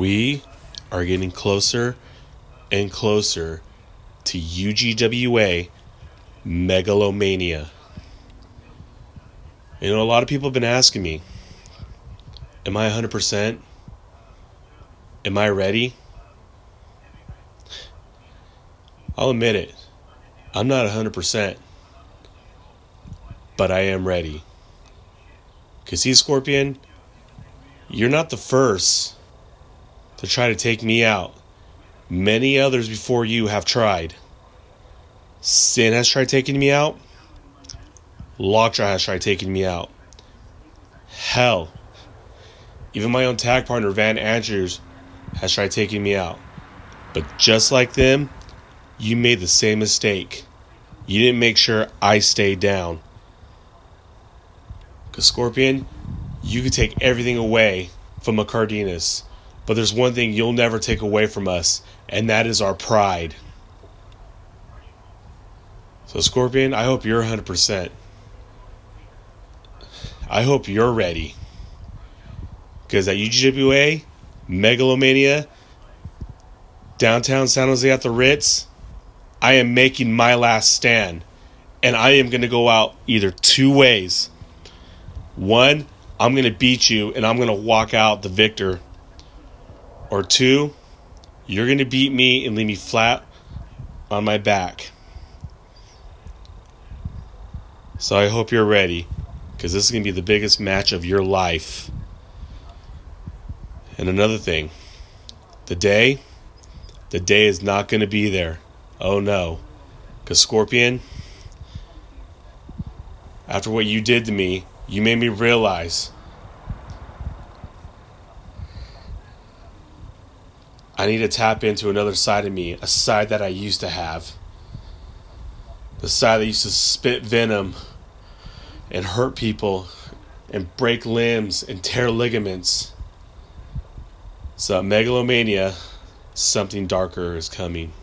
We are getting closer and closer to UGWA megalomania. You know, a lot of people have been asking me, Am I 100%? Am I ready? I'll admit it. I'm not 100%. But I am ready. Because see, Scorpion, you're not the first to try to take me out. Many others before you have tried. Sin has tried taking me out. Lockjaw has tried taking me out. Hell, even my own tag partner Van Andrews has tried taking me out. But just like them, you made the same mistake. You didn't make sure I stayed down. Because Scorpion, you could take everything away from a Cardenas, but there's one thing you'll never take away from us, and that is our pride. So, Scorpion, I hope you're 100%. I hope you're ready. Because at UGWA, Megalomania, downtown San Jose at the Ritz, I am making my last stand. And I am going to go out either two ways. One, I'm going to beat you and I'm going to walk out the victor. Or two, you're going to beat me and leave me flat on my back. So I hope you're ready because this is going to be the biggest match of your life. And another thing, the day, the day is not going to be there. Oh no. Because Scorpion, after what you did to me, you made me realize I need to tap into another side of me, a side that I used to have. The side that used to spit venom and hurt people and break limbs and tear ligaments. So, megalomania, something darker is coming.